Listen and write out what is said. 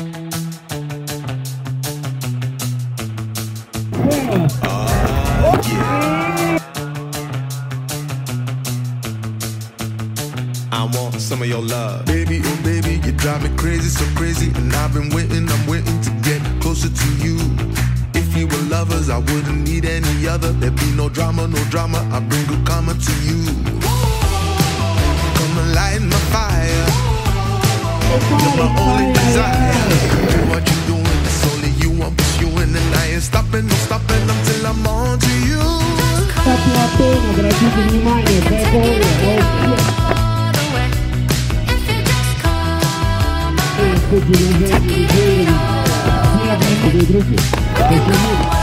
I want some of your love. Baby, oh baby, you drive me crazy, so crazy. And I've been waiting, I'm waiting to get closer to you. If you were lovers, I wouldn't need any other. There'd be no drama, no drama. I bring good karma my only desire. Do what you doing, it's only you I'm pursuing. And I ain't stopping, no stopping until I'm on to you. Статуя Тома, обратите внимание, бэк Кстати, уважаемые друзья, все одни друзья.